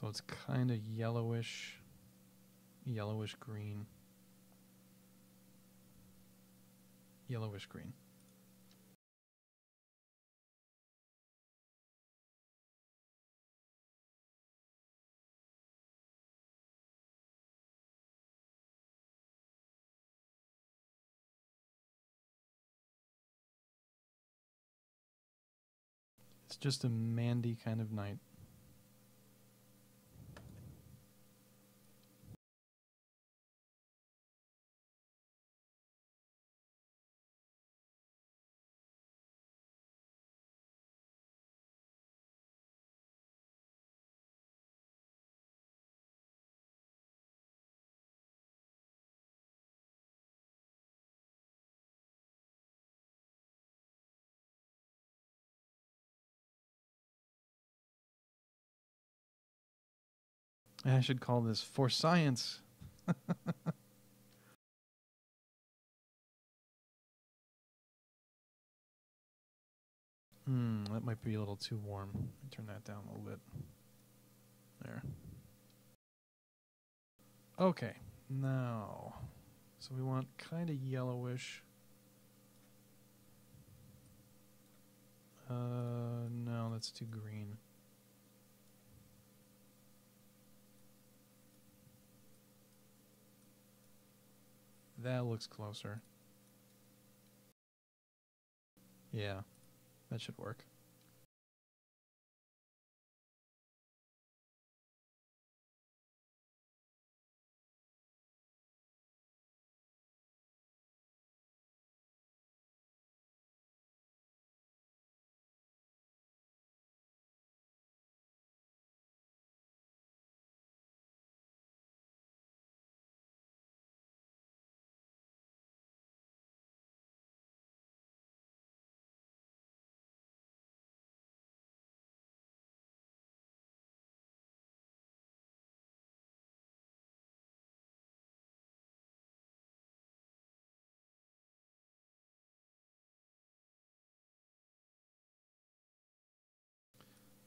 So it's kind of yellowish, yellowish green. Yellowish green. It's just a Mandy kind of night. I should call this for science. Hmm, that might be a little too warm. Turn that down a little bit. There. Okay, now, so we want kind of yellowish. Uh, no, that's too green. That looks closer. Yeah, that should work.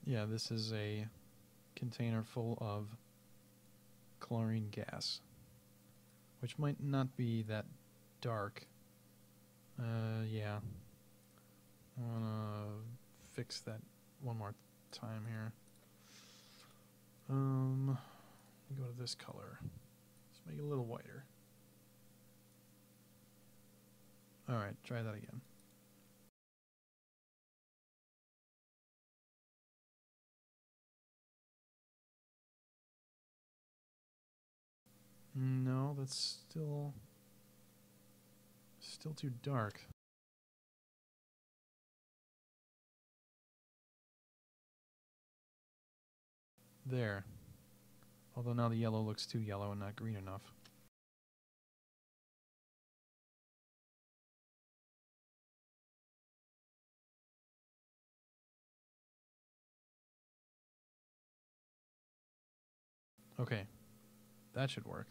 Yeah, this is a container full of chlorine gas, which might not be that dark. Uh, yeah. I want to fix that one more time here. Um, go to this color. Let's make it a little whiter. All right, try that again. No, that's still still too dark. There. Although now the yellow looks too yellow and not green enough. Okay. That should work.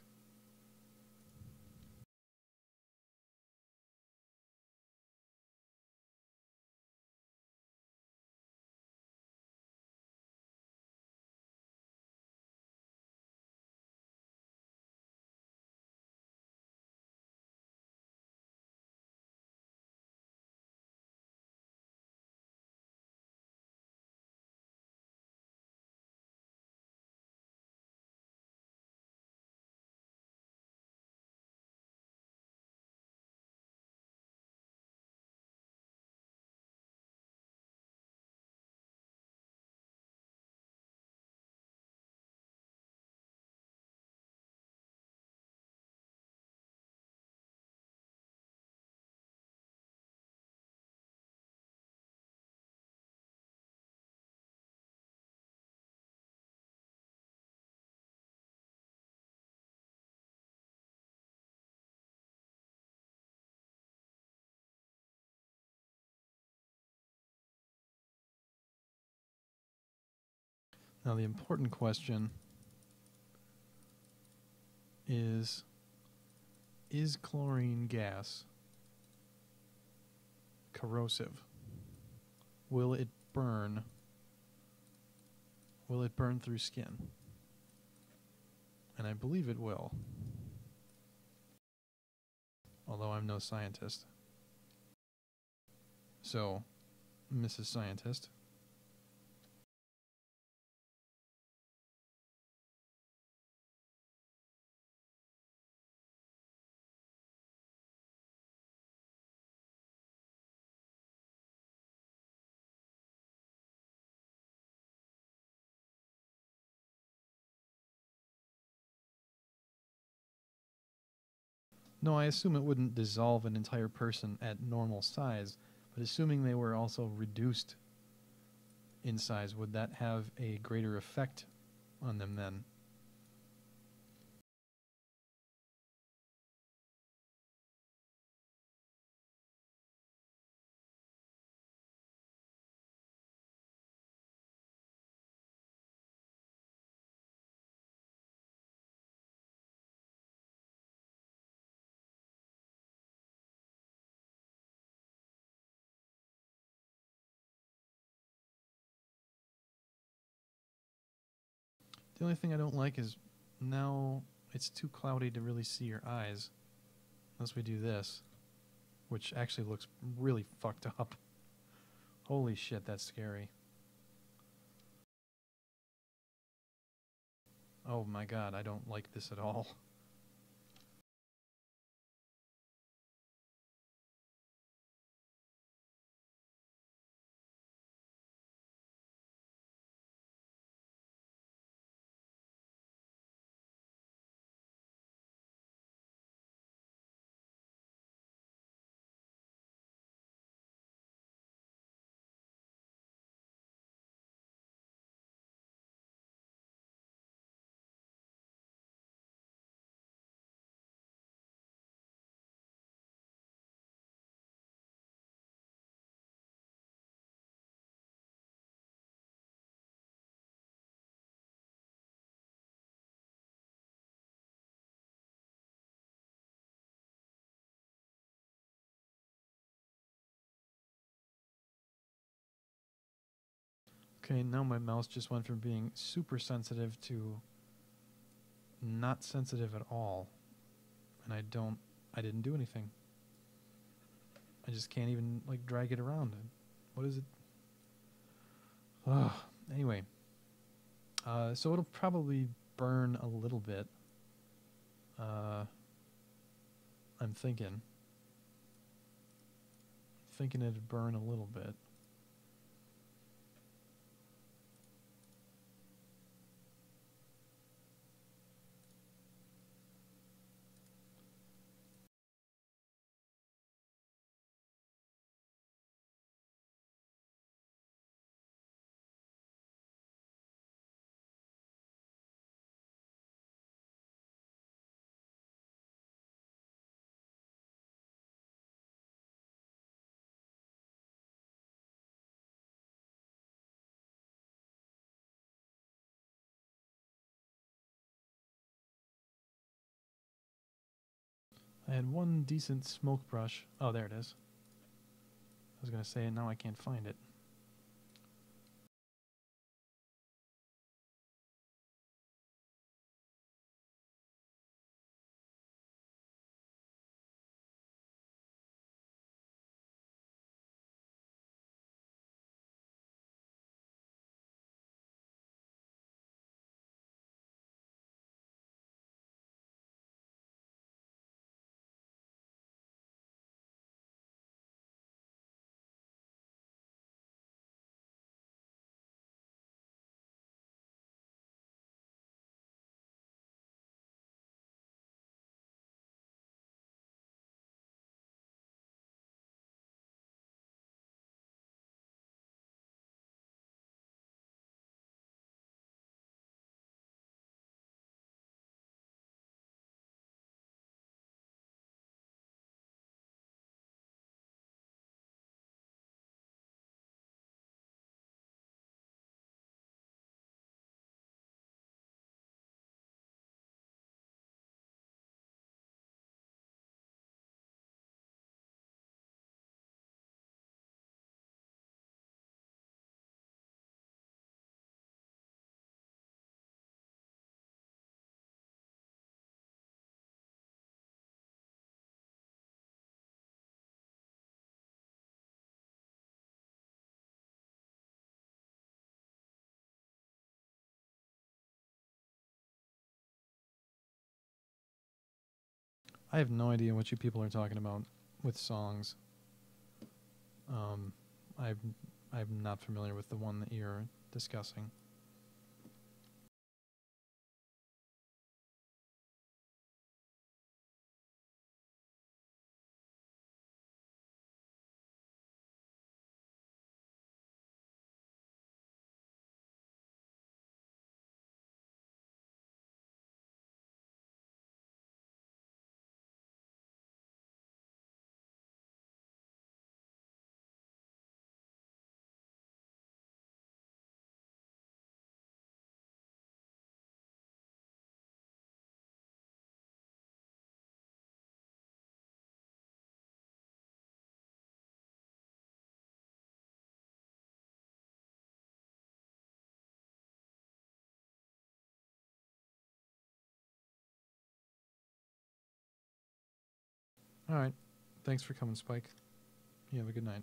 Now, the important question is Is chlorine gas corrosive? Will it burn? Will it burn through skin? And I believe it will. Although I'm no scientist. So, Mrs. Scientist. No, I assume it wouldn't dissolve an entire person at normal size, but assuming they were also reduced in size, would that have a greater effect on them then? The only thing I don't like is now it's too cloudy to really see your eyes. Unless we do this, which actually looks really fucked up. Holy shit, that's scary. Oh my god, I don't like this at all. Okay, now my mouse just went from being super sensitive to not sensitive at all. And I don't, I didn't do anything. I just can't even, like, drag it around. What is it? Ugh. Anyway. Uh, so it'll probably burn a little bit. Uh, I'm thinking. Thinking it'd burn a little bit. I had one decent smoke brush. Oh, there it is. I was going to say, and now I can't find it. I have no idea what you people are talking about with songs. Um, I'm I'm not familiar with the one that you're discussing. All right. Thanks for coming, Spike. You have a good night.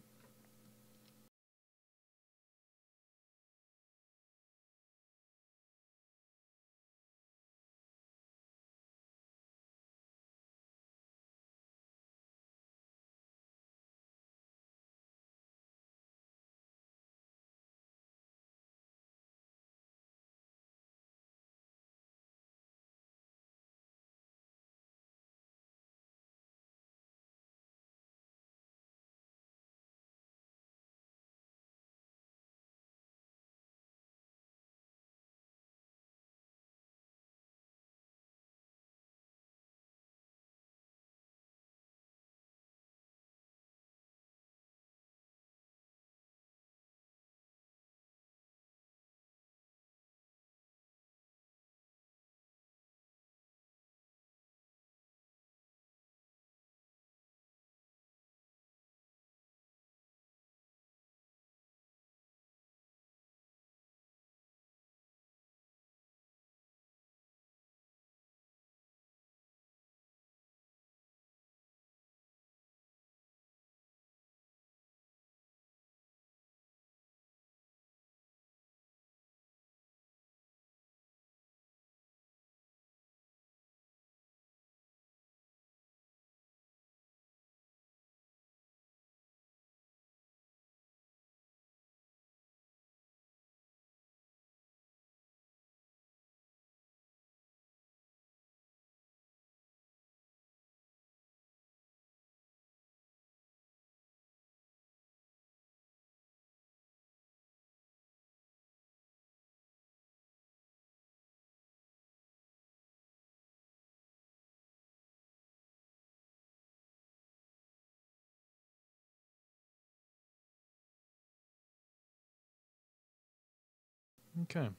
Okay.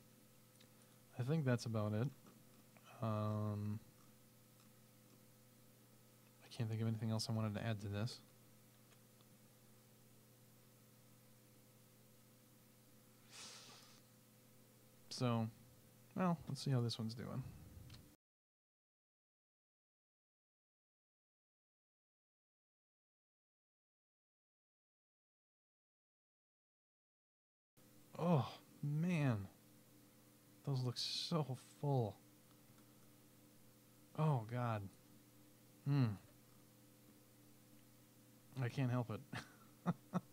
I think that's about it. Um, I can't think of anything else I wanted to add to this. So, well, let's see how this one's doing. Oh, man. Those look so full. Oh, God. Hmm. I can't help it.